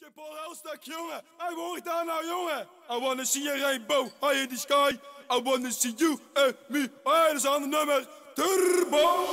DJ Paul Helstek, jongen. Hij hoort daar nou, jongen. I wanna see a rainbow high in the sky. I wanna see you and me. Oh, dat is een ander nummer. Turbo,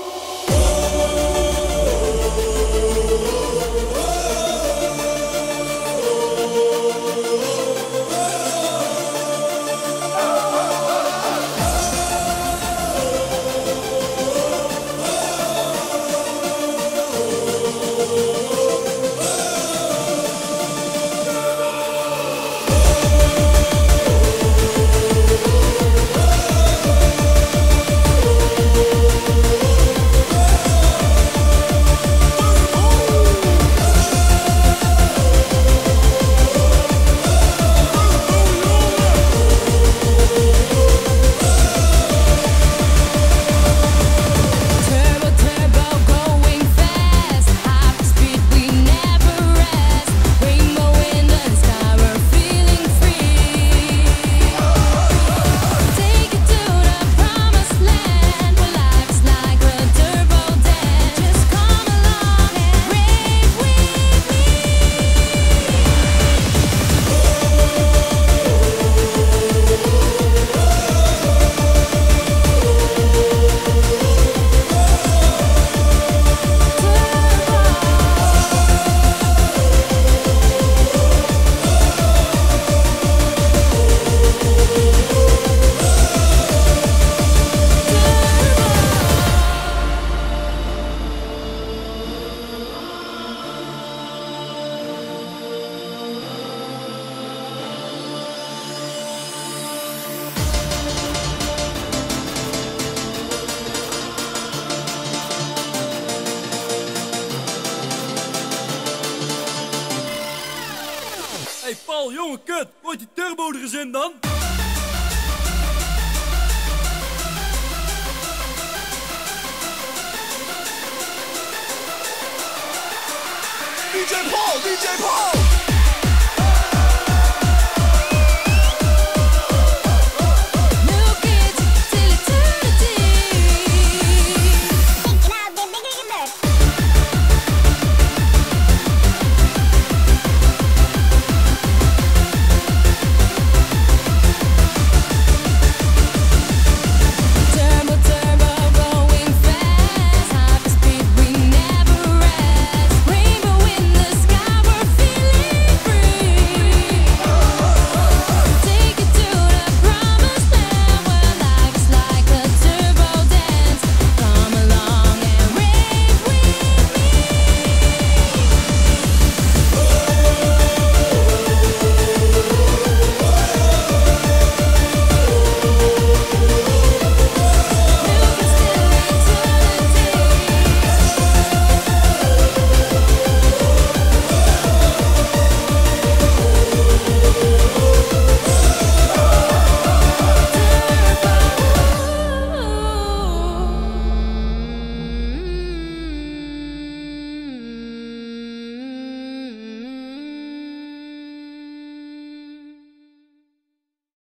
Hey Paul, jongen, kut. Wordt die turbo er eens dan? DJ Paul, DJ Paul.